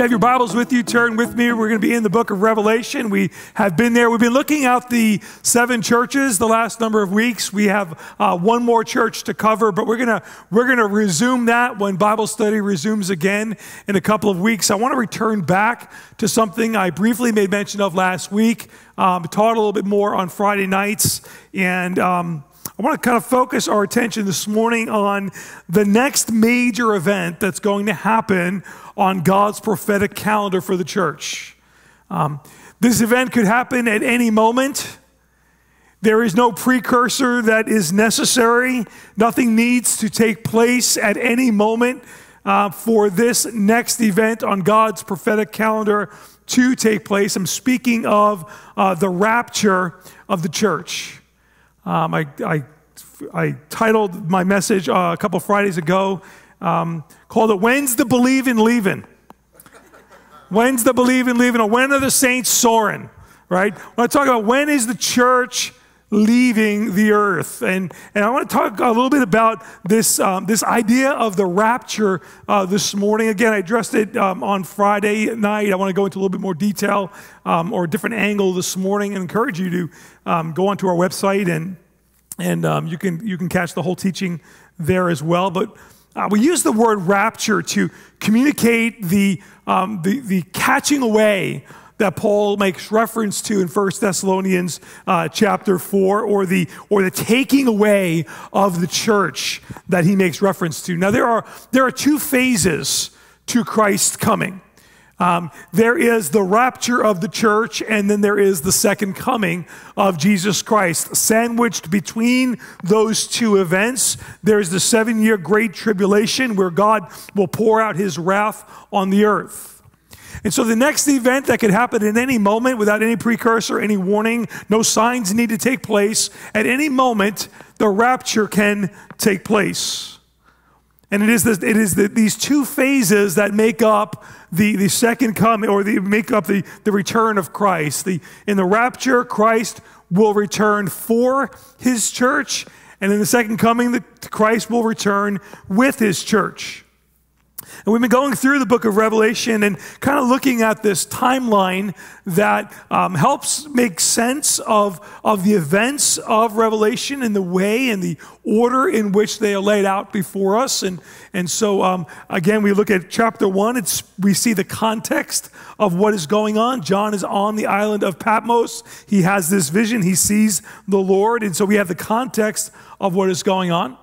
you have your Bibles with you, turn with me. We're going to be in the book of Revelation. We have been there. We've been looking at the seven churches the last number of weeks. We have uh, one more church to cover, but we're going to we're going to resume that when Bible study resumes again in a couple of weeks. I want to return back to something I briefly made mention of last week. Um, taught a little bit more on Friday nights, and um, I want to kind of focus our attention this morning on the next major event that's going to happen on God's prophetic calendar for the church. Um, this event could happen at any moment. There is no precursor that is necessary. Nothing needs to take place at any moment uh, for this next event on God's prophetic calendar to take place. I'm speaking of uh, the rapture of the church. Um, I, I, I, titled my message uh, a couple Fridays ago um, called it When's the Believing Leaving? When's the believing leaving? Or when are the saints soaring? Right? When I talk about when is the church leaving the earth. And, and I want to talk a little bit about this, um, this idea of the rapture uh, this morning. Again, I addressed it um, on Friday night. I want to go into a little bit more detail um, or a different angle this morning and encourage you to um, go onto our website and, and um, you, can, you can catch the whole teaching there as well. But uh, we use the word rapture to communicate the, um, the, the catching away that Paul makes reference to in 1 Thessalonians uh, chapter 4, or the, or the taking away of the church that he makes reference to. Now, there are, there are two phases to Christ's coming. Um, there is the rapture of the church, and then there is the second coming of Jesus Christ. Sandwiched between those two events, there's the seven year great tribulation where God will pour out his wrath on the earth. And so the next event that could happen at any moment without any precursor, any warning, no signs need to take place, at any moment, the rapture can take place. And it is, this, it is the, these two phases that make up the, the second coming or the, make up the, the return of Christ. The, in the rapture, Christ will return for his church. And in the second coming, the, Christ will return with his church. And we've been going through the book of Revelation and kind of looking at this timeline that um, helps make sense of, of the events of Revelation and the way and the order in which they are laid out before us. And, and so, um, again, we look at chapter one, it's, we see the context of what is going on. John is on the island of Patmos. He has this vision, he sees the Lord. And so we have the context of what is going on.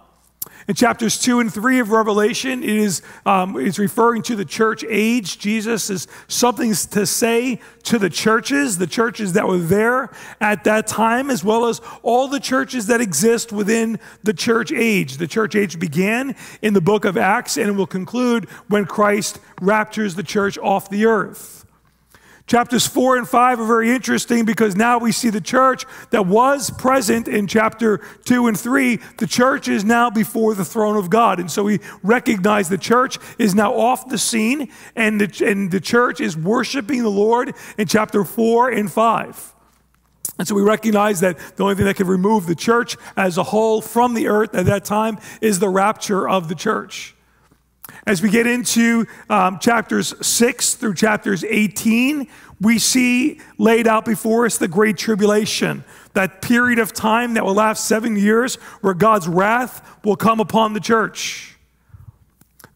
In chapters 2 and 3 of Revelation, it is um, it's referring to the church age. Jesus is something to say to the churches, the churches that were there at that time, as well as all the churches that exist within the church age. The church age began in the book of Acts and it will conclude when Christ raptures the church off the earth. Chapters 4 and 5 are very interesting because now we see the church that was present in chapter 2 and 3. The church is now before the throne of God. And so we recognize the church is now off the scene and the, and the church is worshiping the Lord in chapter 4 and 5. And so we recognize that the only thing that can remove the church as a whole from the earth at that time is the rapture of the church. As we get into um, chapters 6 through chapters 18, we see laid out before us the Great Tribulation, that period of time that will last seven years where God's wrath will come upon the church.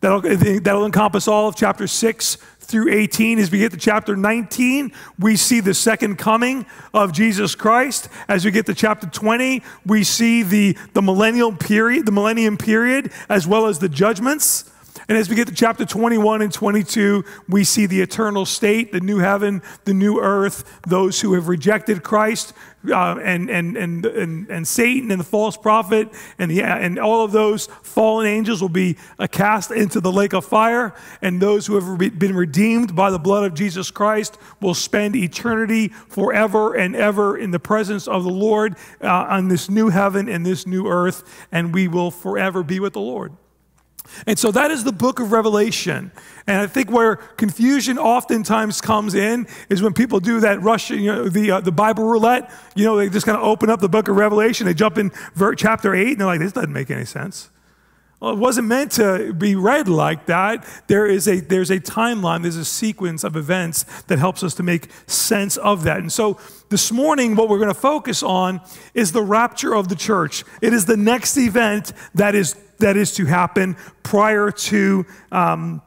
That'll, that'll encompass all of chapter 6 through 18. As we get to chapter 19, we see the second coming of Jesus Christ. As we get to chapter 20, we see the, the millennial period, the millennium period, as well as the judgments. And as we get to chapter 21 and 22, we see the eternal state, the new heaven, the new earth, those who have rejected Christ, uh, and, and, and, and, and Satan and the false prophet, and, the, and all of those fallen angels will be uh, cast into the lake of fire. And those who have been redeemed by the blood of Jesus Christ will spend eternity forever and ever in the presence of the Lord uh, on this new heaven and this new earth, and we will forever be with the Lord. And so that is the book of Revelation. And I think where confusion oftentimes comes in is when people do that Russian, you know, the, uh, the Bible roulette. You know, they just kind of open up the book of Revelation, they jump in chapter 8, and they're like, this doesn't make any sense. Well, it wasn't meant to be read like that. There is a, there's a timeline, there's a sequence of events that helps us to make sense of that. And so this morning, what we're going to focus on is the rapture of the church. It is the next event that is, that is to happen prior to. Um,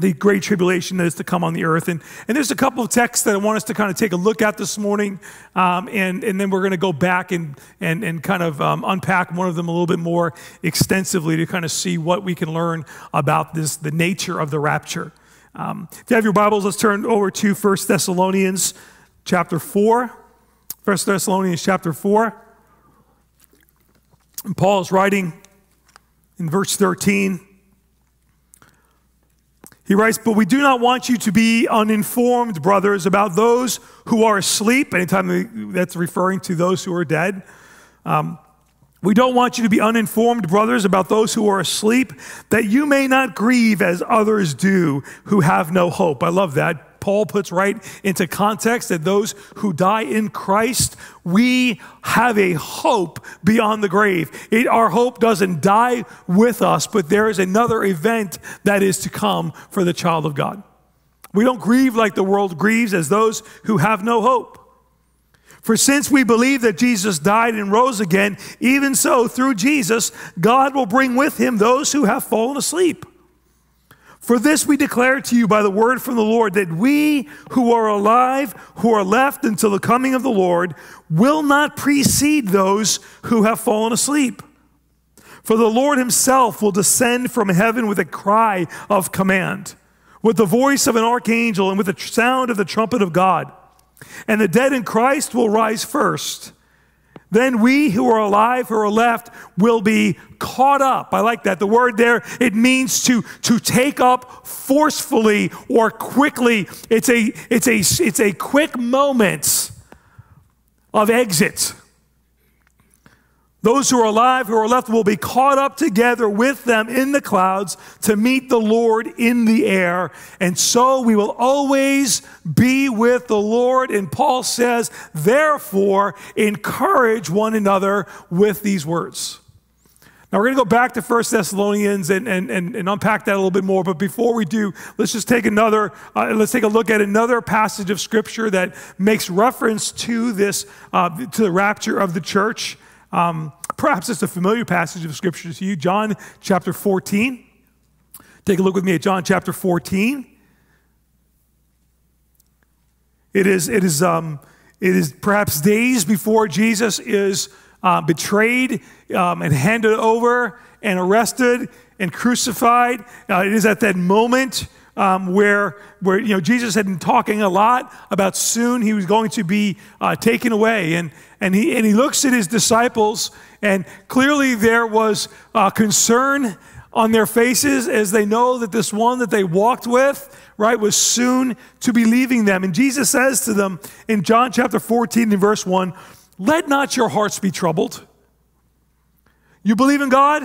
the great tribulation that is to come on the earth. And, and there's a couple of texts that I want us to kind of take a look at this morning. Um, and, and then we're going to go back and, and, and kind of um, unpack one of them a little bit more extensively to kind of see what we can learn about this, the nature of the rapture. Um, if you have your Bibles, let's turn over to 1 Thessalonians chapter 4. 1 Thessalonians chapter 4. And Paul is writing in verse 13. He writes, But we do not want you to be uninformed, brothers, about those who are asleep. Anytime that's referring to those who are dead. Um, we don't want you to be uninformed, brothers, about those who are asleep, that you may not grieve as others do who have no hope. I love that. Paul puts right into context that those who die in Christ, we have a hope beyond the grave. It, our hope doesn't die with us, but there is another event that is to come for the child of God. We don't grieve like the world grieves as those who have no hope. For since we believe that Jesus died and rose again, even so, through Jesus, God will bring with him those who have fallen asleep. For this we declare to you by the word from the Lord that we who are alive, who are left until the coming of the Lord, will not precede those who have fallen asleep. For the Lord himself will descend from heaven with a cry of command, with the voice of an archangel, and with the sound of the trumpet of God. And the dead in Christ will rise first. Then we who are alive, who are left, will be caught up. I like that. The word there, it means to, to take up forcefully or quickly. It's a, it's a, it's a quick moment of exit. Those who are alive, who are left, will be caught up together with them in the clouds to meet the Lord in the air. And so we will always be with the Lord. And Paul says, therefore, encourage one another with these words. Now we're going to go back to 1 Thessalonians and, and, and, and, unpack that a little bit more. But before we do, let's just take another, uh, let's take a look at another passage of scripture that makes reference to this, uh, to the rapture of the church. Um, perhaps it's a familiar passage of scripture to you, John chapter 14. Take a look with me at John chapter 14. It is, it is, um, it is perhaps days before Jesus is uh, betrayed um, and handed over and arrested and crucified. Uh, it is at that moment um, where, where you know, Jesus had been talking a lot about soon he was going to be uh, taken away. And, and, he, and he looks at his disciples, and clearly there was uh, concern on their faces as they know that this one that they walked with, right, was soon to be leaving them. And Jesus says to them in John chapter 14 and verse 1 Let not your hearts be troubled. You believe in God,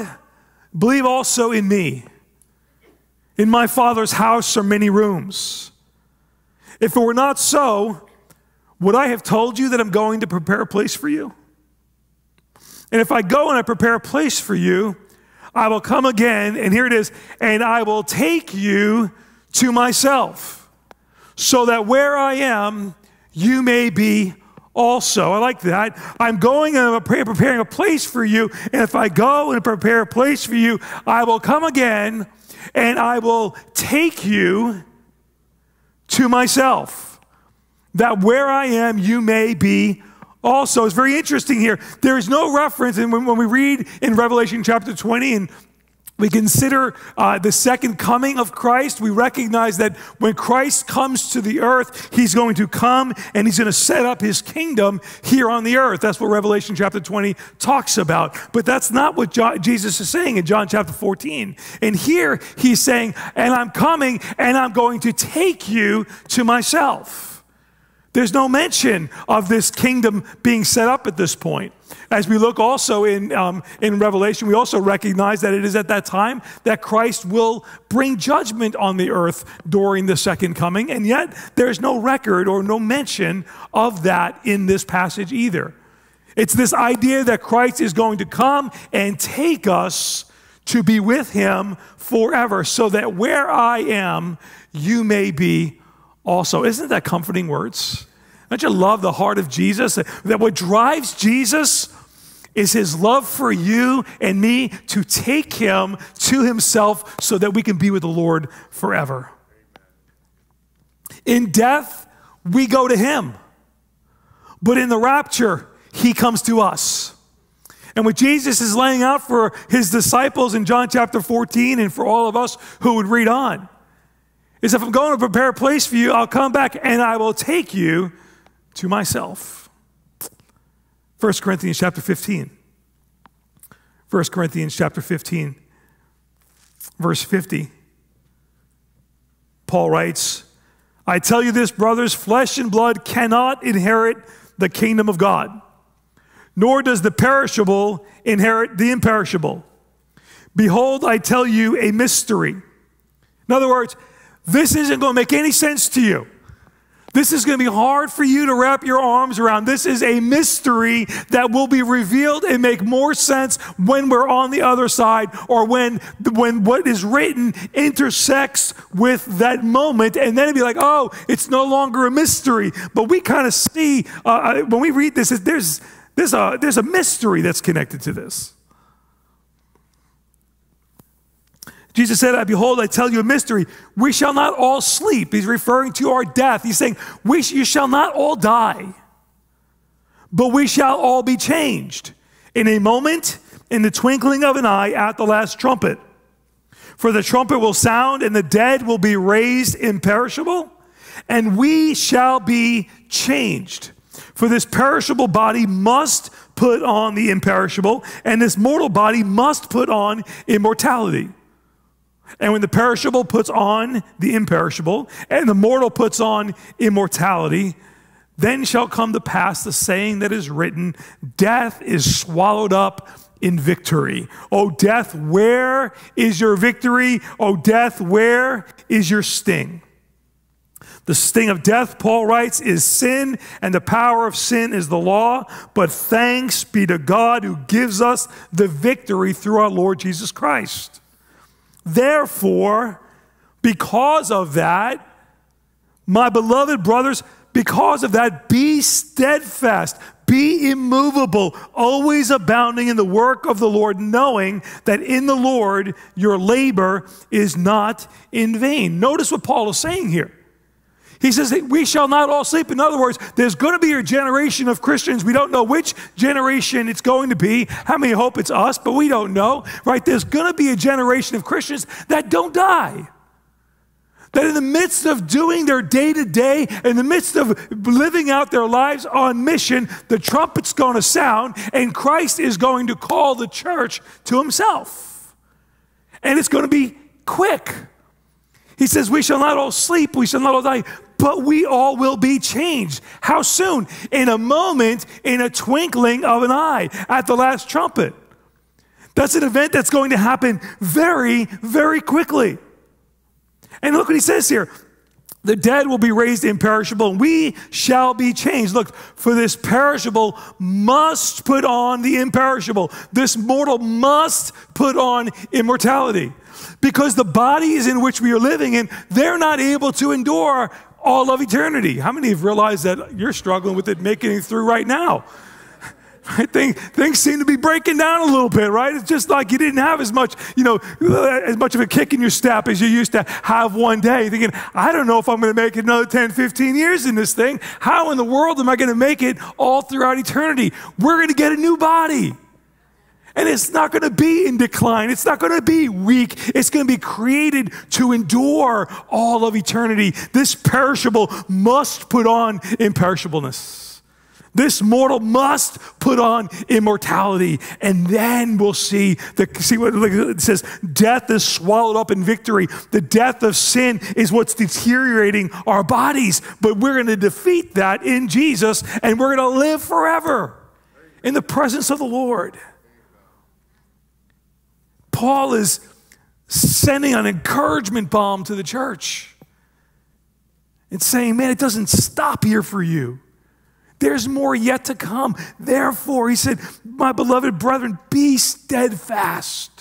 believe also in me. In my Father's house are many rooms. If it were not so, would I have told you that I'm going to prepare a place for you? And if I go and I prepare a place for you, I will come again, and here it is, and I will take you to myself, so that where I am, you may be also. I like that. I'm going and I'm preparing a place for you, and if I go and prepare a place for you, I will come again and I will take you to myself, that where I am, you may be also. It's very interesting here. There is no reference, and when, when we read in Revelation chapter 20 and we consider uh, the second coming of Christ. We recognize that when Christ comes to the earth, he's going to come and he's going to set up his kingdom here on the earth. That's what Revelation chapter 20 talks about. But that's not what John, Jesus is saying in John chapter 14. And here he's saying, and I'm coming and I'm going to take you to myself. There's no mention of this kingdom being set up at this point. As we look also in, um, in Revelation, we also recognize that it is at that time that Christ will bring judgment on the earth during the second coming, and yet there's no record or no mention of that in this passage either. It's this idea that Christ is going to come and take us to be with him forever, so that where I am, you may be also. Isn't that comforting words? Don't you love the heart of Jesus? That what drives Jesus is his love for you and me to take him to himself so that we can be with the Lord forever. In death, we go to him. But in the rapture, he comes to us. And what Jesus is laying out for his disciples in John chapter 14 and for all of us who would read on is if I'm going to prepare a place for you, I'll come back and I will take you to myself. 1 Corinthians chapter 15. 1 Corinthians chapter 15, verse 50. Paul writes, I tell you this, brothers, flesh and blood cannot inherit the kingdom of God, nor does the perishable inherit the imperishable. Behold, I tell you a mystery. In other words, this isn't going to make any sense to you. This is going to be hard for you to wrap your arms around. This is a mystery that will be revealed and make more sense when we're on the other side or when, when what is written intersects with that moment. And then it'd be like, oh, it's no longer a mystery. But we kind of see, uh, uh when we read this, there's, there's, a, there's a mystery that's connected to this. Jesus said, Behold, I tell you a mystery. We shall not all sleep. He's referring to our death. He's saying, we, You shall not all die, but we shall all be changed in a moment, in the twinkling of an eye, at the last trumpet. For the trumpet will sound, and the dead will be raised imperishable, and we shall be changed. For this perishable body must put on the imperishable, and this mortal body must put on immortality. And when the perishable puts on the imperishable, and the mortal puts on immortality, then shall come to pass the saying that is written Death is swallowed up in victory. O death, where is your victory? O death, where is your sting? The sting of death, Paul writes, is sin, and the power of sin is the law. But thanks be to God who gives us the victory through our Lord Jesus Christ. Therefore, because of that, my beloved brothers, because of that, be steadfast, be immovable, always abounding in the work of the Lord, knowing that in the Lord your labor is not in vain. Notice what Paul is saying here. He says that we shall not all sleep. In other words, there's going to be a generation of Christians. We don't know which generation it's going to be. How many hope it's us, but we don't know, right? There's going to be a generation of Christians that don't die. That in the midst of doing their day to day, in the midst of living out their lives on mission, the trumpet's going to sound and Christ is going to call the church to himself. And it's going to be quick. He says, We shall not all sleep, we shall not all die, but we all will be changed. How soon? In a moment, in a twinkling of an eye, at the last trumpet. That's an event that's going to happen very, very quickly. And look what he says here the dead will be raised imperishable, and we shall be changed. Look, for this perishable must put on the imperishable. This mortal must put on immortality. Because the bodies in which we are living in, they're not able to endure all of eternity. How many have realized that you're struggling with it making it through right now? Right? Things, things seem to be breaking down a little bit, right? It's just like you didn't have as much, you know, as much of a kick in your step as you used to have one day. Thinking, I don't know if I'm going to make it another 10, 15 years in this thing. How in the world am I going to make it all throughout eternity? We're going to get a new body. And it's not going to be in decline. It's not going to be weak. It's going to be created to endure all of eternity. This perishable must put on imperishableness. This mortal must put on immortality. And then we'll see the see what it says, death is swallowed up in victory. The death of sin is what's deteriorating our bodies. But we're going to defeat that in Jesus and we're going to live forever in the presence of the Lord. Paul is sending an encouragement bomb to the church and saying, Man, it doesn't stop here for you. There's more yet to come. Therefore, he said, My beloved brethren, be steadfast.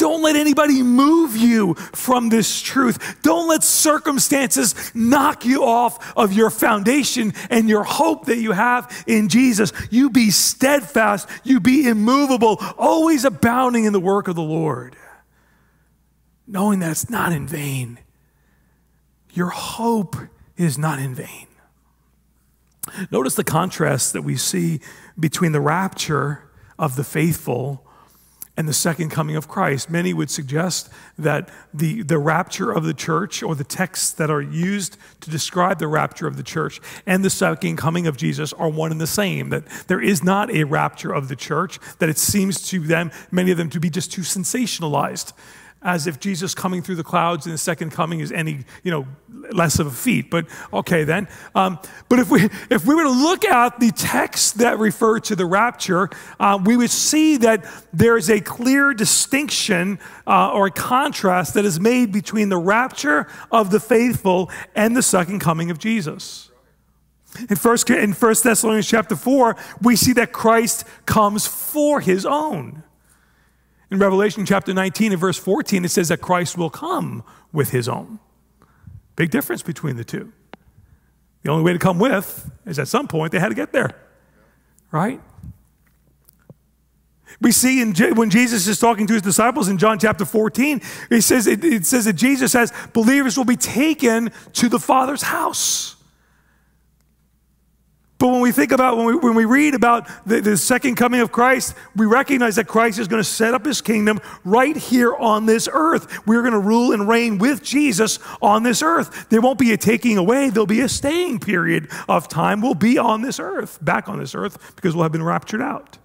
Don't let anybody move you from this truth. Don't let circumstances knock you off of your foundation and your hope that you have in Jesus. You be steadfast, you be immovable, always abounding in the work of the Lord, knowing that it's not in vain. Your hope is not in vain. Notice the contrast that we see between the rapture of the faithful and the second coming of Christ. Many would suggest that the, the rapture of the church, or the texts that are used to describe the rapture of the church, and the second coming of Jesus are one and the same. That there is not a rapture of the church, that it seems to them, many of them, to be just too sensationalized as if Jesus coming through the clouds in the second coming is any, you know, less of a feat. But okay, then. Um, but if we if we were to look at the texts that refer to the rapture, uh, we would see that there is a clear distinction uh, or a contrast that is made between the rapture of the faithful and the second coming of Jesus. In first, in First Thessalonians chapter 4, we see that Christ comes for his own. In Revelation chapter 19 and verse 14, it says that Christ will come with his own. Big difference between the two. The only way to come with is at some point they had to get there, right? We see in, when Jesus is talking to his disciples in John chapter 14, he says, it, it says that Jesus says, believers will be taken to the Father's house. But when we think about, when we, when we read about the, the second coming of Christ, we recognize that Christ is going to set up his kingdom right here on this earth. We're going to rule and reign with Jesus on this earth. There won't be a taking away, there'll be a staying period of time. We'll be on this earth, back on this earth, because we'll have been raptured out.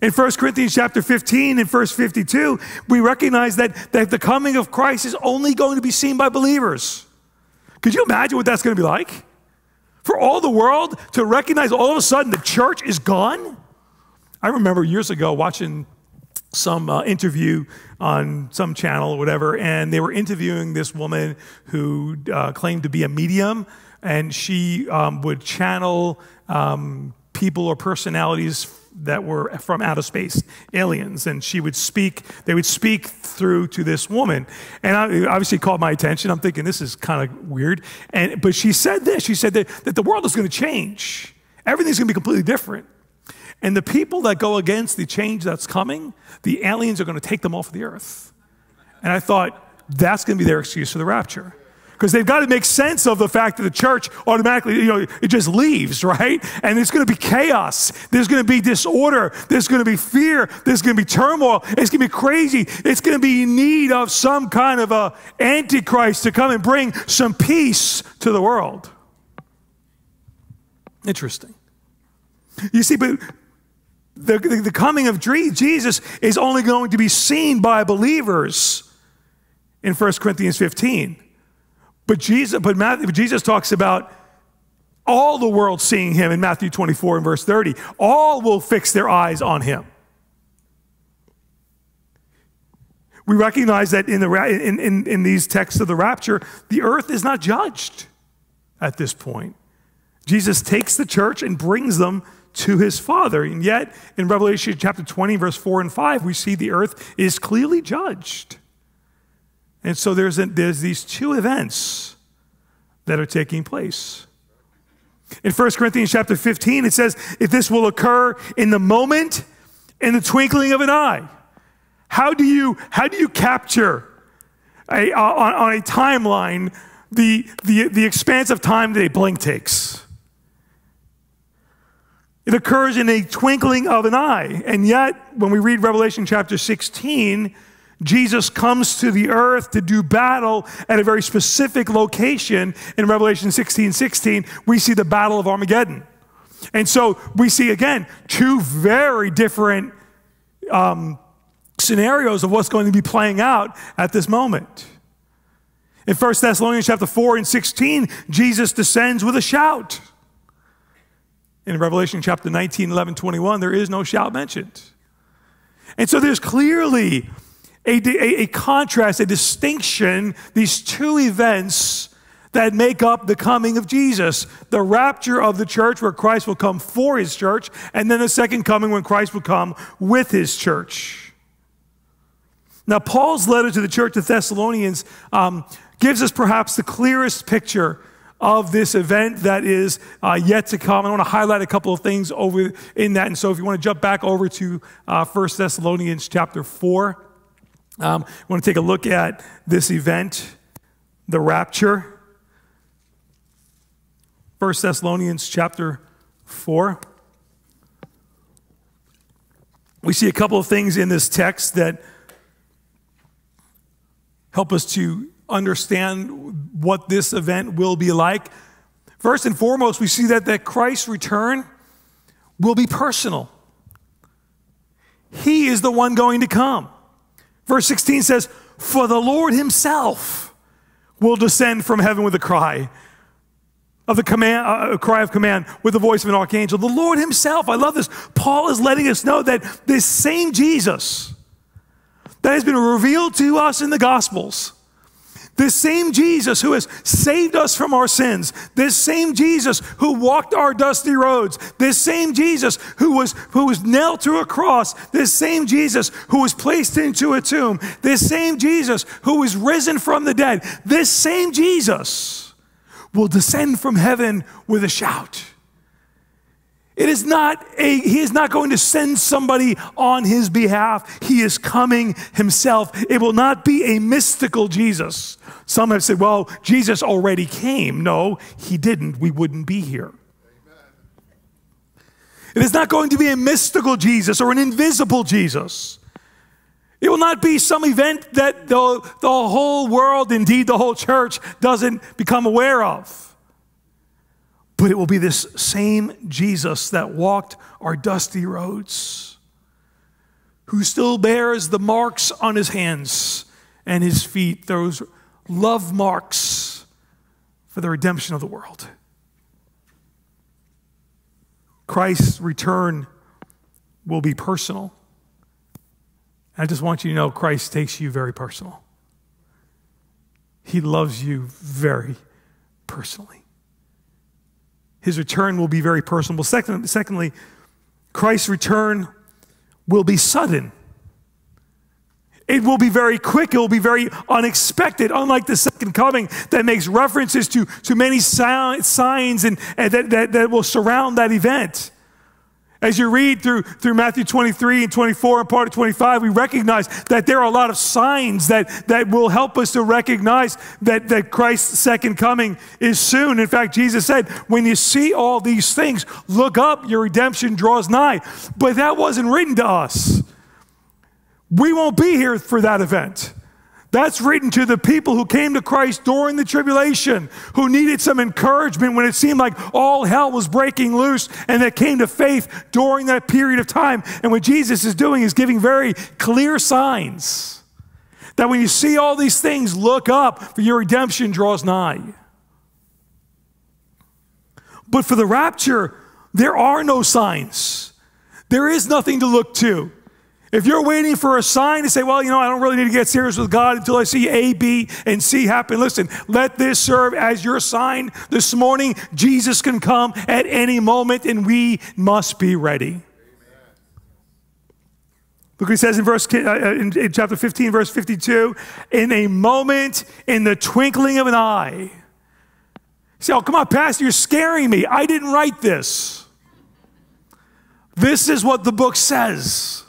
In 1 Corinthians chapter 15 and verse 52, we recognize that, that the coming of Christ is only going to be seen by believers. Could you imagine what that's going to be like? For all the world to recognize all of a sudden the church is gone? I remember years ago watching some uh, interview on some channel or whatever, and they were interviewing this woman who uh, claimed to be a medium, and she um, would channel um, people or personalities that were from outer space, aliens, and she would speak, they would speak through to this woman. And I, obviously caught my attention. I'm thinking this is kind of weird. And, but she said this she said that, that the world is going to change, everything's going to be completely different. And the people that go against the change that's coming, the aliens are going to take them off the earth. And I thought, that's going to be their excuse for the rapture because they've got to make sense of the fact that the church automatically, you know, it just leaves, right? And there's going to be chaos. There's going to be disorder. There's going to be fear. There's going to be turmoil. It's going to be crazy. It's going to be in need of some kind of a antichrist to come and bring some peace to the world. Interesting. You see, but the, the, the coming of Jesus is only going to be seen by believers in 1 Corinthians 15. But Jesus, but Matthew, Jesus talks about all the world seeing him in Matthew 24 and verse 30. All will fix their eyes on him. We recognize that in, the, in, in, in these texts of the rapture, the earth is not judged at this point. Jesus takes the church and brings them to his Father. And yet, in Revelation chapter 20, verse 4 and 5, we see the earth is clearly judged. And so there's, a, there's these two events that are taking place. In 1 Corinthians chapter 15, it says, if this will occur in the moment, in the twinkling of an eye. How do you, how do you capture a, on, on a timeline the, the, the expanse of time that a blink takes? It occurs in a twinkling of an eye. And yet, when we read Revelation chapter 16, Jesus comes to the earth to do battle at a very specific location. In Revelation 16 16, we see the Battle of Armageddon. And so we see again two very different um, scenarios of what's going to be playing out at this moment. In 1 Thessalonians chapter 4 and 16, Jesus descends with a shout. In Revelation chapter 19, 11, 21, there is no shout mentioned. And so there's clearly a, a, a contrast, a distinction, these two events that make up the coming of Jesus the rapture of the church, where Christ will come for his church, and then the second coming when Christ will come with his church. Now, Paul's letter to the church of Thessalonians um, gives us perhaps the clearest picture of this event that is uh, yet to come. I want to highlight a couple of things over in that. And so, if you want to jump back over to uh, 1 Thessalonians chapter 4, um, I want to take a look at this event, the rapture. 1 Thessalonians chapter 4. We see a couple of things in this text that help us to understand what this event will be like. First and foremost, we see that, that Christ's return will be personal. He is the one going to come. Verse 16 says, For the Lord himself will descend from heaven with a cry of the command, uh, a cry of command with the voice of an archangel. The Lord himself, I love this. Paul is letting us know that this same Jesus that has been revealed to us in the Gospels. This same Jesus who has saved us from our sins, this same Jesus who walked our dusty roads, this same Jesus who was, who was nailed to a cross, this same Jesus who was placed into a tomb, this same Jesus who was risen from the dead, this same Jesus will descend from heaven with a shout. It is not a, he is not going to send somebody on his behalf. He is coming himself. It will not be a mystical Jesus. Some have said, well, Jesus already came. No, he didn't. We wouldn't be here. It is not going to be a mystical Jesus or an invisible Jesus. It will not be some event that the, the whole world, indeed the whole church, doesn't become aware of. But it will be this same Jesus that walked our dusty roads, who still bears the marks on his hands and his feet, those love marks for the redemption of the world. Christ's return will be personal. I just want you to know Christ takes you very personal. He loves you very personally his return will be very personal. Second, secondly, Christ's return will be sudden. It will be very quick. It will be very unexpected, unlike the second coming that makes references to, to many signs and, and that, that, that will surround that event. As you read through, through Matthew 23 and 24 and part of 25, we recognize that there are a lot of signs that, that will help us to recognize that, that Christ's second coming is soon. In fact, Jesus said, when you see all these things, look up, your redemption draws nigh. But that wasn't written to us. We won't be here for that event. That's written to the people who came to Christ during the tribulation, who needed some encouragement when it seemed like all hell was breaking loose, and that came to faith during that period of time. And what Jesus is doing is giving very clear signs that when you see all these things, look up, for your redemption draws nigh. But for the rapture, there are no signs. There is nothing to look to. If you're waiting for a sign to say, well, you know, I don't really need to get serious with God until I see A, B, and C happen, listen, let this serve as your sign this morning. Jesus can come at any moment, and we must be ready. Look he says in verse uh, uh, in, chapter 15, verse 52. In a moment, in the twinkling of an eye. Say, oh, come on, Pastor, you're scaring me. I didn't write this. This is what the book says.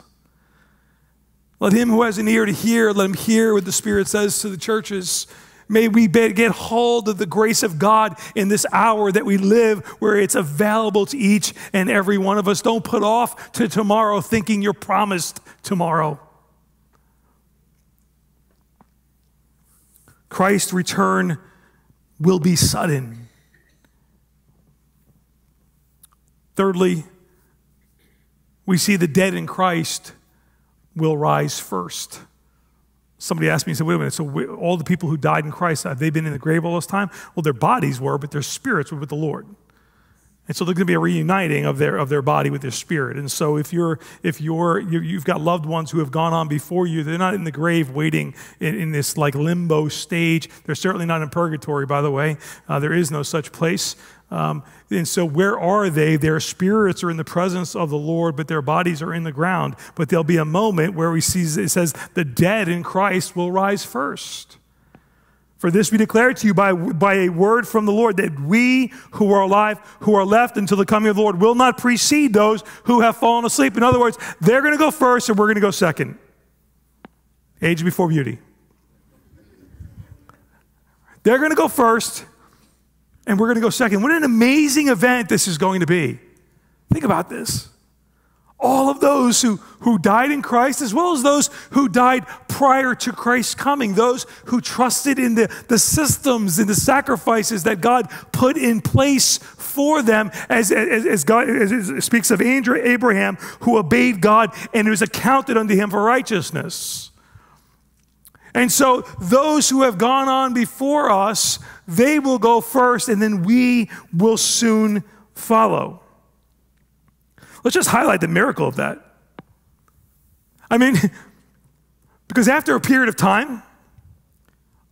Let him who has an ear to hear, let him hear what the Spirit says to the churches. May we get hold of the grace of God in this hour that we live where it's available to each and every one of us. Don't put off to tomorrow thinking you're promised tomorrow. Christ's return will be sudden. Thirdly, we see the dead in Christ will rise first. Somebody asked me, and said, wait a minute, so all the people who died in Christ, have they been in the grave all this time? Well, their bodies were, but their spirits were with the Lord. And so there's going to be a reuniting of their, of their body with their spirit. And so if, you're, if you're, you, have got loved ones who have gone on before you, they're not in the grave waiting in, in this like limbo stage. They're certainly not in purgatory, by the way. Uh, there is no such place. Um, and so, where are they? Their spirits are in the presence of the Lord, but their bodies are in the ground. But there'll be a moment where we see it says the dead in Christ will rise first. For this we declare to you by, by a word from the Lord that we who are alive, who are left until the coming of the Lord, will not precede those who have fallen asleep. In other words, they're going to go first and we're going to go second. Age before beauty. They're going to go first and we're going to go second. What an amazing event this is going to be. Think about this all of those who, who died in Christ, as well as those who died prior to Christ's coming, those who trusted in the, the systems and the sacrifices that God put in place for them, as, as, as God as speaks of Andrew, Abraham, who obeyed God and was accounted unto him for righteousness. And so, those who have gone on before us, they will go first, and then we will soon follow. Let's just highlight the miracle of that. I mean, because after a period of time,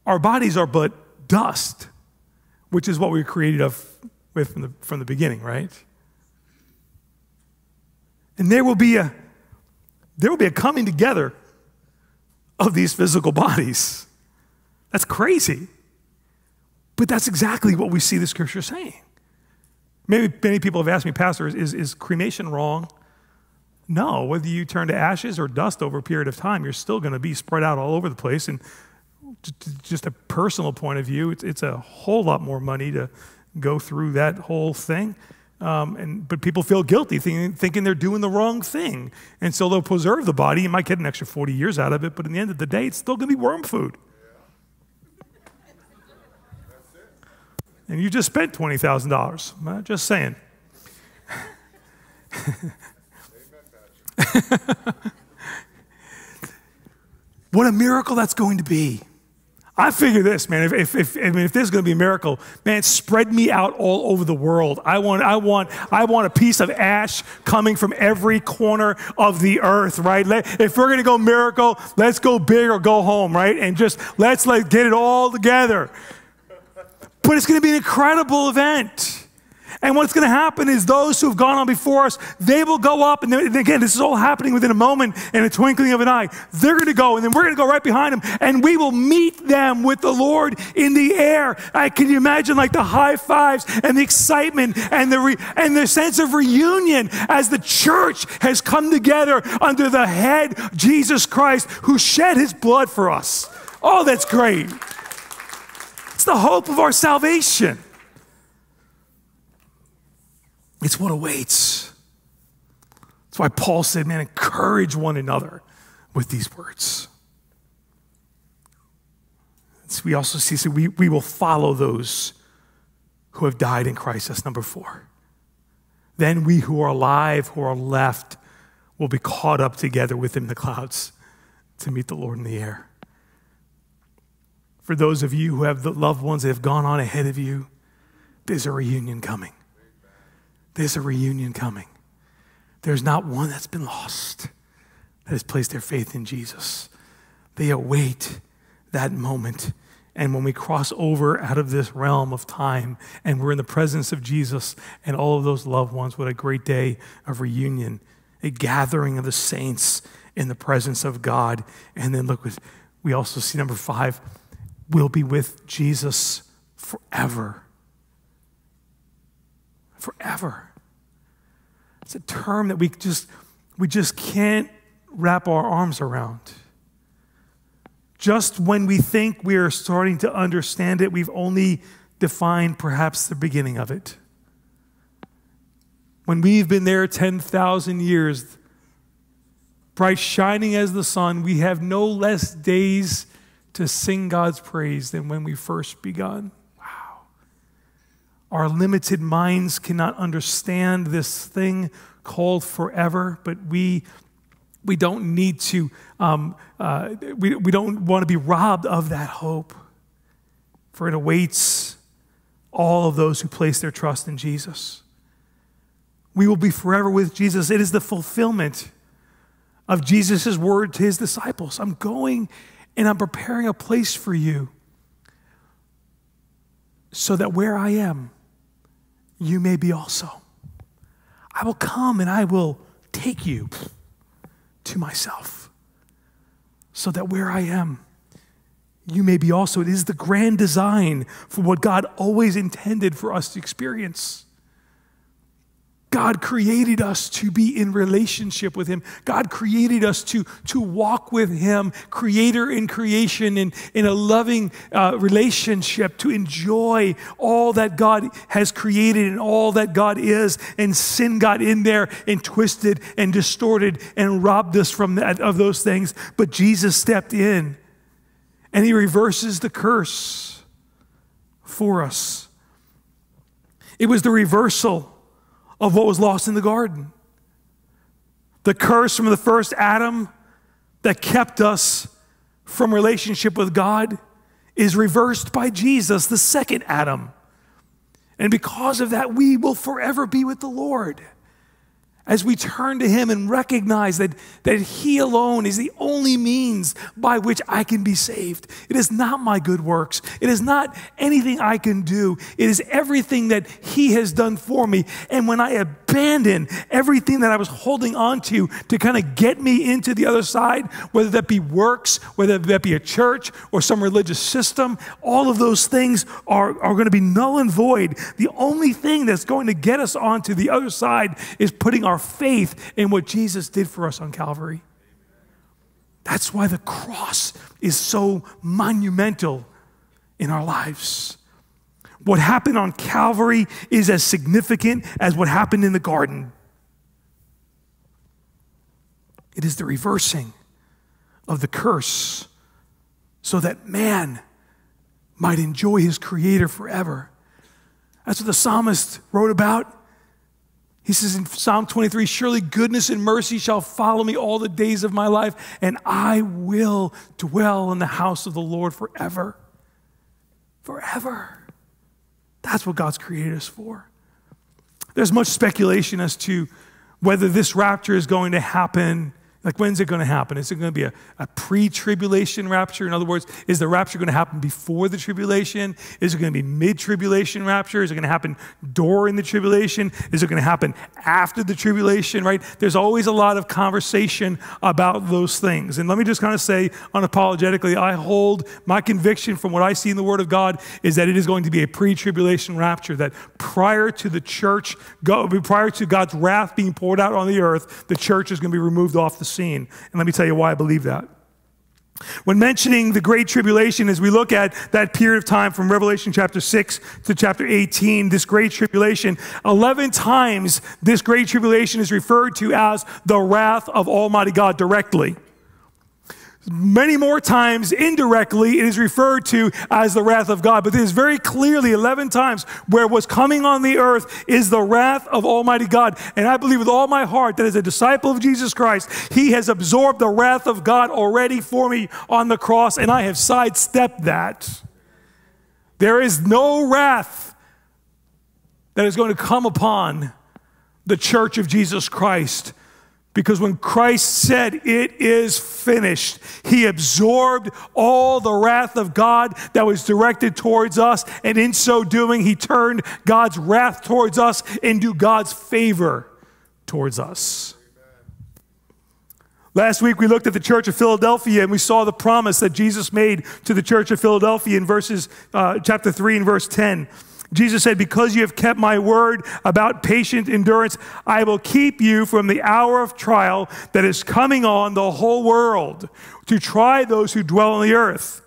our bodies are but dust, which is what we were created of with from the, from the beginning, right? And there will be a there will be a coming together of these physical bodies. That's crazy. But that's exactly what we see the scripture saying. Maybe many people have asked me, Pastor, is, is cremation wrong? No, whether you turn to ashes or dust over a period of time, you're still going to be spread out all over the place. And just a personal point of view, it's, it's a whole lot more money to go through that whole thing. Um, and, but people feel guilty thinking, thinking they're doing the wrong thing. And so they'll preserve the body. You might get an extra 40 years out of it, but in the end of the day, it's still going to be worm food. And you just spent $20,000. Just saying. what a miracle that's going to be. I figure this, man. If, if, if, I mean, if there's going to be a miracle, man, spread me out all over the world. I want, I want, I want a piece of ash coming from every corner of the earth, right? Let, if we're going to go miracle, let's go big or go home, right? And just let's like get it all together. But it's going to be an incredible event. And what's going to happen is those who have gone on before us, they will go up. And, again, this is all happening within a moment and a twinkling of an eye. They're going to go, and then we're going to go right behind them, and we will meet them with the Lord in the air. I, can you imagine like the high fives and the excitement and the, and the sense of reunion as the church has come together under the head, Jesus Christ, who shed his blood for us? Oh, that's great. It's the hope of our salvation. It's what awaits. That's why Paul said, man, encourage one another with these words. We also see, so we, we will follow those who have died in Christ. That's number four. Then we who are alive, who are left, will be caught up together with him in the clouds to meet the Lord in the air for those of you who have the loved ones that have gone on ahead of you, there's a reunion coming. There's a reunion coming. There's not one that's been lost that has placed their faith in Jesus. They await that moment. And when we cross over out of this realm of time and we're in the presence of Jesus and all of those loved ones, what a great day of reunion, a gathering of the saints in the presence of God. And then look, we also see number five will be with Jesus forever. Forever. It's a term that we just we just can't wrap our arms around. Just when we think we are starting to understand it, we've only defined perhaps the beginning of it. When we've been there 10,000 years, bright shining as the sun, we have no less days to sing God's praise than when we first begun. Wow. Our limited minds cannot understand this thing called forever, but we we don't need to um, uh, we, we don't want to be robbed of that hope for it awaits all of those who place their trust in jesus we will be forever with jesus it is the fulfillment of jesus' word to his disciples i'm going and I'm preparing a place for you so that where I am, you may be also. I will come and I will take you to myself so that where I am, you may be also. It is the grand design for what God always intended for us to experience. God created us to be in relationship with Him. God created us to, to walk with Him, creator in creation, in, in a loving uh, relationship, to enjoy all that God has created and all that God is. And sin got in there and twisted and distorted and robbed us from that, of those things. But Jesus stepped in and He reverses the curse for us. It was the reversal of what was lost in the garden. The curse from the first Adam that kept us from relationship with God is reversed by Jesus, the second Adam. And because of that, we will forever be with the Lord as we turn to Him and recognize that, that He alone is the only means by which I can be saved. It is not my good works, it is not anything I can do. It is everything that He has done for me. And when I abandon everything that I was holding on to to kind of get me into the other side, whether that be works, whether that be a church or some religious system, all of those things are, are going to be null and void. The only thing that's going to get us onto the other side is putting our faith in what Jesus did for us on Calvary. That's why the cross is so monumental in our lives. What happened on Calvary is as significant as what happened in the garden. It is the reversing of the curse so that man might enjoy his creator forever. That's what the psalmist wrote about he says in Psalm 23 Surely goodness and mercy shall follow me all the days of my life, and I will dwell in the house of the Lord forever. Forever. That's what God's created us for. There's much speculation as to whether this rapture is going to happen like, when's it going to happen? Is it going to be a, a pre tribulation rapture? In other words, is the rapture going to happen before the tribulation? Is it going to be mid tribulation rapture? Is it going to happen during the tribulation? Is it going to happen after the tribulation, right? There's always a lot of conversation about those things. And let me just kind of say unapologetically, I hold my conviction from what I see in the Word of God is that it is going to be a pre tribulation rapture, that prior to the church, prior to God's wrath being poured out on the earth, the church is going to be removed off the scene. And let me tell you why I believe that. When mentioning the Great Tribulation, as we look at that period of time from Revelation chapter 6 to chapter 18, this Great Tribulation, 11 times this Great Tribulation is referred to as the wrath of Almighty God directly. Many more times, indirectly, it is referred to as the wrath of God. But it is very clearly 11 times where what's coming on the earth is the wrath of Almighty God. And I believe with all my heart that as a disciple of Jesus Christ, He has absorbed the wrath of God already for me on the cross, and I have sidestepped that. There is no wrath that is going to come upon the church of Jesus Christ because when Christ said, It is finished, he absorbed all the wrath of God that was directed towards us. And in so doing, he turned God's wrath towards us into God's favor towards us. Last week we looked at the church of Philadelphia and we saw the promise that Jesus made to the church of Philadelphia in verses uh, chapter 3 and verse 10. Jesus said, Because you have kept my word about patient endurance, I will keep you from the hour of trial that is coming on the whole world to try those who dwell on the earth.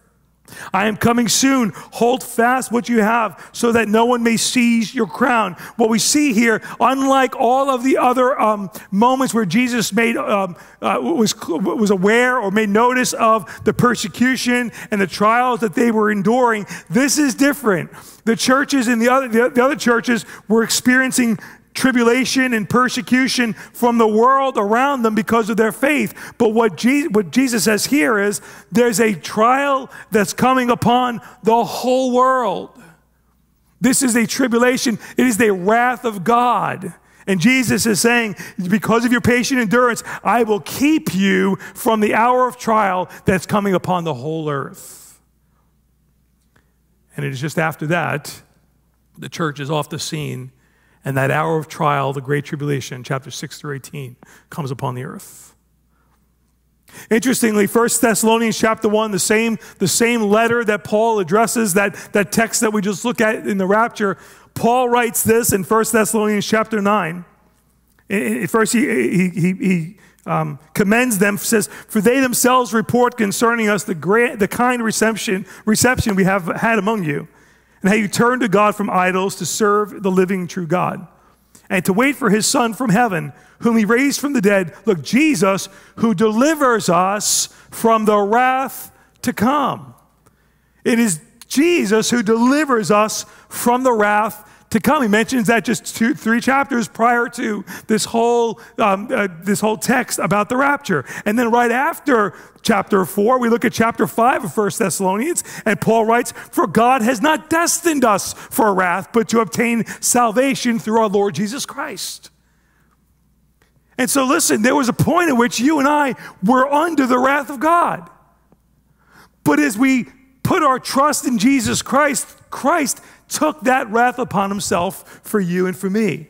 I am coming soon. Hold fast what you have so that no one may seize your crown. What we see here, unlike all of the other um, moments where Jesus made, um, uh, was, was aware or made notice of the persecution and the trials that they were enduring, this is different. The churches in the other, the, the other churches were experiencing tribulation and persecution from the world around them because of their faith. But what, what Jesus says here is there's a trial that's coming upon the whole world. This is a tribulation, it is the wrath of God. And Jesus is saying, because of your patient endurance, I will keep you from the hour of trial that's coming upon the whole earth. And it is just after that, the church is off the scene And that hour of trial, the great tribulation, chapter 6 through 18, comes upon the earth. Interestingly, 1 Thessalonians chapter 1, the same, the same letter that Paul addresses, that, that text that we just looked at in the rapture, Paul writes this in 1 Thessalonians chapter 9. At first, he, he, he, um, commends them, says, For they themselves report concerning us the, the kind reception, reception we have had among you, and how you turn to God from idols to serve the living true God, and to wait for his Son from heaven, whom he raised from the dead. Look, Jesus, who delivers us from the wrath to come. It is Jesus who delivers us from the wrath to come. He mentions that just two, three chapters prior to this whole, um, uh, this whole text about the rapture. And then right after chapter 4, we look at chapter 5 of 1 Thessalonians, and Paul writes, For God has not destined us for wrath, but to obtain salvation through our Lord Jesus Christ. And so, listen, there was a point at which you and I were under the wrath of God. But as we put our trust in Jesus Christ, Christ took that wrath upon himself for you and for me.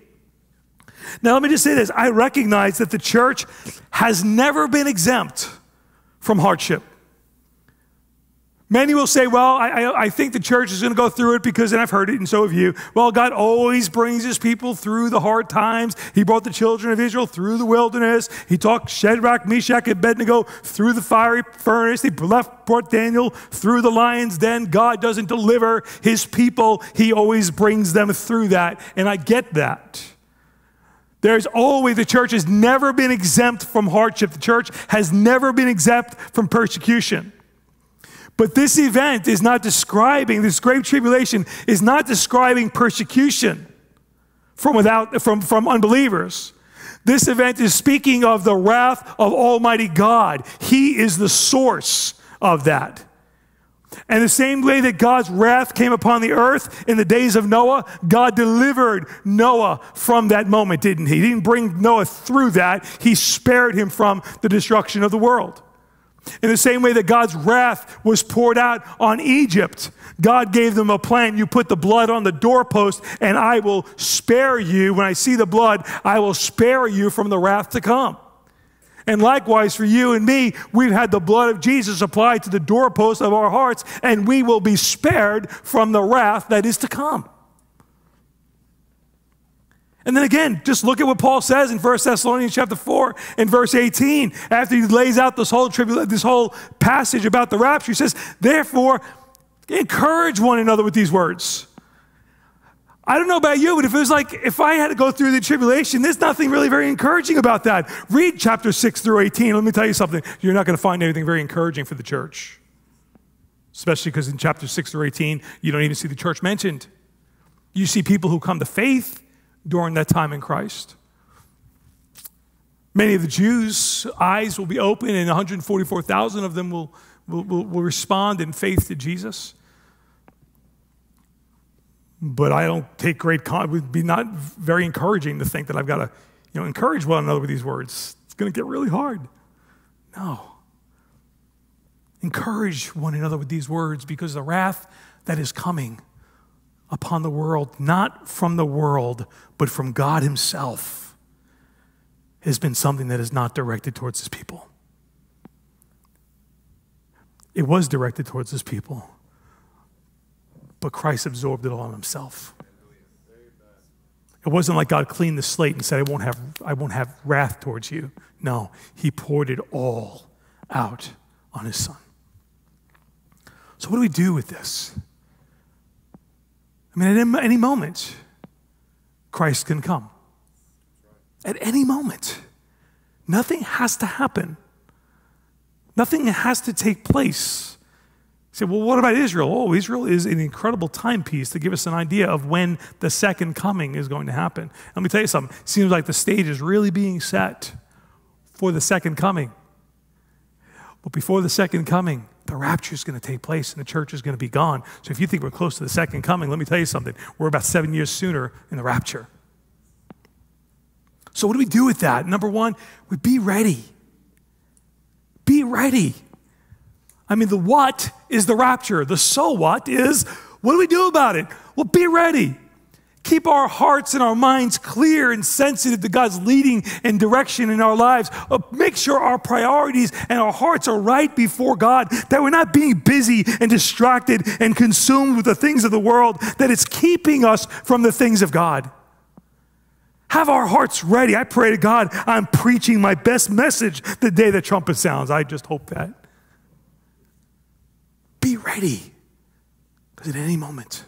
Now, let me just say this I recognize that the church has never been exempt from hardship. Many will say, well, I, I, think the church is going to go through it because, and I've heard it, and so have you. Well, God always brings his people through the hard times. He brought the children of Israel through the wilderness. He talked Shadrach, Meshach, and Abednego through the fiery furnace. He left, brought Daniel through the lion's den. God doesn't deliver his people, he always brings them through that. And I get that. There's always, the church has never been exempt from hardship. The church has never been exempt from persecution. But this event is not describing, this great tribulation is not describing persecution from, without, from, from unbelievers. This event is speaking of the wrath of Almighty God. He is the source of that. And the same way that God's wrath came upon the earth in the days of Noah, God delivered Noah from that moment, didn't he? He didn't bring Noah through that, he spared him from the destruction of the world. In the same way that God's wrath was poured out on Egypt, God gave them a plan. You put the blood on the doorpost, and I will spare you. When I see the blood, I will spare you from the wrath to come. And likewise, for you and me, we've had the blood of Jesus applied to the doorpost of our hearts, and we will be spared from the wrath that is to come. And then again, just look at what Paul says in 1 Thessalonians chapter 4 and verse 18. After he lays out this whole tribulation, this whole passage about the rapture, he says, Therefore, encourage one another with these words. I don't know about you, but if it was like if I had to go through the tribulation, there's nothing really very encouraging about that. Read chapter 6 through 18. Let me tell you something. You're not going to find anything very encouraging for the church. Especially because in chapter 6 through 18, you don't even see the church mentioned. You see people who come to faith during that time in Christ. Many of the Jews' eyes will be open, and 144,000 of them will, will, will, respond in faith to Jesus. But I don't take great, it would be not very encouraging to think that I've got to you know, encourage one another with these words. It's going to get really hard. No. Encourage one another with these words because the wrath that is coming upon the world, not from the world, but from God Himself, has been something that is not directed towards His people. It was directed towards His people, but Christ absorbed it all on Himself. It wasn't like God cleaned the slate and said, I won't have, I won't have wrath towards you. No, He poured it all out on His Son. So, what do we do with this? I mean, at any moment, Christ can come. At any moment. Nothing has to happen. Nothing has to take place. You say, well, what about Israel? Oh, Israel is an incredible timepiece to give us an idea of when the second coming is going to happen. Let me tell you something. It seems like the stage is really being set for the second coming. But before the second coming, the rapture is going to take place and the church is going to be gone. So if you think we're close to the second coming, let me tell you something. We're about seven years sooner in the rapture. So what do we do with that? Number one, we be ready. Be ready. I mean, the what is the rapture. The so what is what do we do about it? Well, be ready. Keep our hearts and our minds clear and sensitive to God's leading and direction in our lives. Uh, make sure our priorities and our hearts are right before God, that we're not being busy and distracted and consumed with the things of the world, that it's keeping us from the things of God. Have our hearts ready. I pray to God, I'm preaching my best message the day the trumpet sounds. I just hope that. Be ready, because at any moment,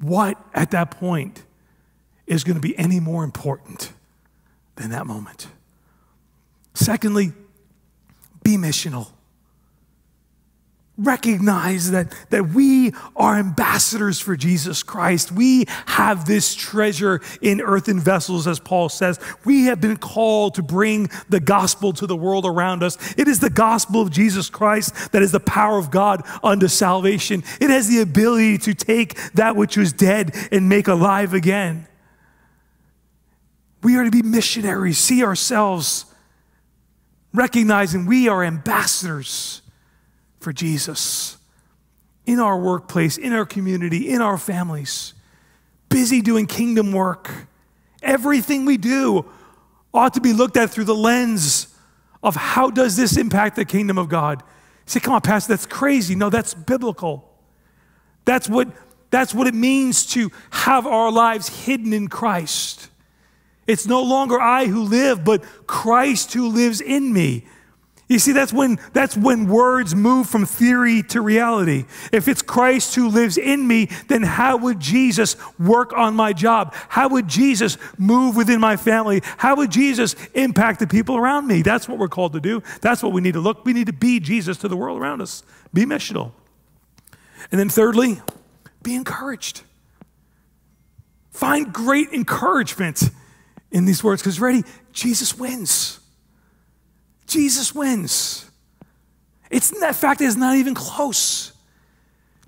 what at that point is going to be any more important than that moment? Secondly, be missional recognize that, that we are ambassadors for Jesus Christ. We have this treasure in earthen vessels, as Paul says. We have been called to bring the gospel to the world around us. It is the gospel of Jesus Christ that is the power of God unto salvation. It has the ability to take that which was dead and make alive again. We are to be missionaries, see ourselves recognizing we are ambassadors for Jesus in our workplace, in our community, in our families, busy doing kingdom work. Everything we do ought to be looked at through the lens of how does this impact the kingdom of God? You say, come on, Pastor, that's crazy. No, that's biblical. That's what, that's what it means to have our lives hidden in Christ. It's no longer I who live, but Christ who lives in me. You see, that's when, that's when words move from theory to reality. If it's Christ who lives in me, then how would Jesus work on my job? How would Jesus move within my family? How would Jesus impact the people around me? That's what we're called to do. That's what we need to look. We need to be Jesus to the world around us. Be missional. And then thirdly, be encouraged. Find great encouragement in these words because ready, Jesus wins. Jesus wins. It's that fact is not even close.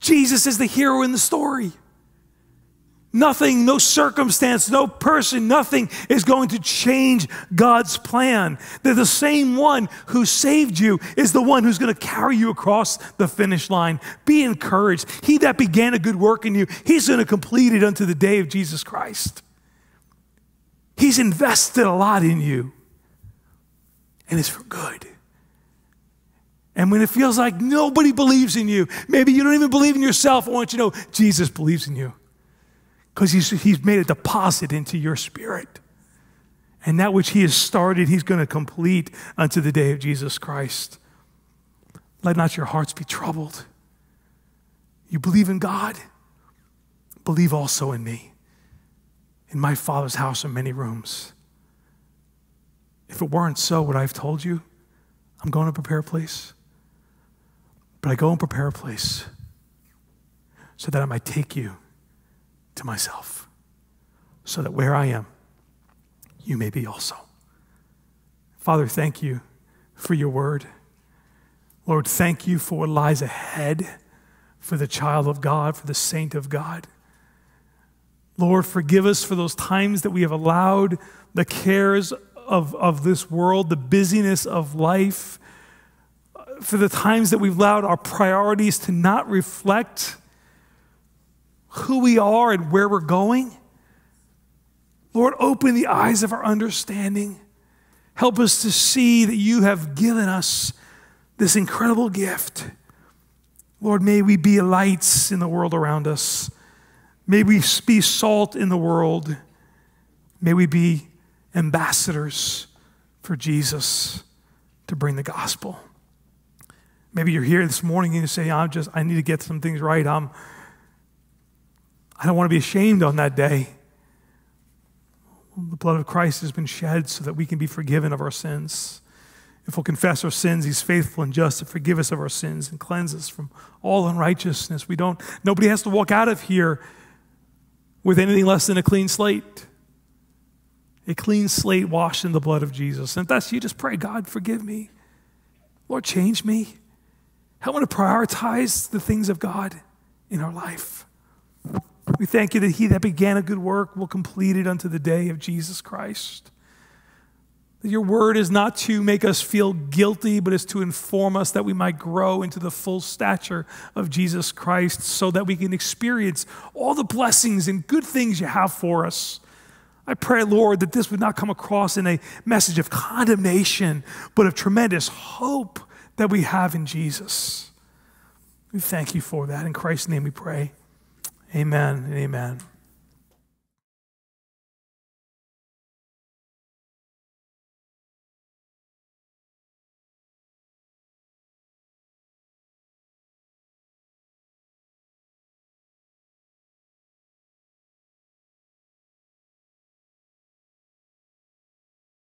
Jesus is the hero in the story. Nothing, no circumstance, no person, nothing is going to change God's plan. That the same one who saved you is the one who's going to carry you across the finish line. Be encouraged. He that began a good work in you, he's going to complete it unto the day of Jesus Christ. He's invested a lot in you and it's for good. And when it feels like nobody believes in you, maybe you don't even believe in yourself, I want you to know Jesus believes in you because he's, he's made a deposit into your spirit. And that which he has started, he's going to complete unto the day of Jesus Christ. Let not your hearts be troubled. You believe in God, believe also in me. In my Father's house are many rooms. If it weren't so, would I have told you? I'm going to prepare a place. But I go and prepare a place so that I might take you to myself, so that where I am, you may be also. Father, thank you for your word. Lord, thank you for what lies ahead for the child of God, for the saint of God. Lord, forgive us for those times that we have allowed the cares of, of this world, the busyness of life, for the times that we've allowed our priorities to not reflect who we are and where we're going. Lord, open the eyes of our understanding. Help us to see that you have given us this incredible gift. Lord, may we be lights in the world around us. May we be salt in the world. May we be ambassadors for Jesus to bring the gospel. Maybe you're here this morning and you say, I'm just, I need to get some things right. I'm, I don't want to be ashamed on that day. The blood of Christ has been shed so that we can be forgiven of our sins. If we'll confess our sins, He's faithful and just to forgive us of our sins and cleanse us from all unrighteousness. We don't, nobody has to walk out of here with anything less than a clean slate a clean slate washed in the blood of Jesus. And if that's you, just pray, God, forgive me. Lord, change me. Help me to prioritize the things of God in our life. We thank you that he that began a good work will complete it unto the day of Jesus Christ. That Your word is not to make us feel guilty, but is to inform us that we might grow into the full stature of Jesus Christ so that we can experience all the blessings and good things you have for us. I pray, Lord, that this would not come across in a message of condemnation, but of tremendous hope that we have in Jesus. We thank you for that. In Christ's name we pray. Amen and amen.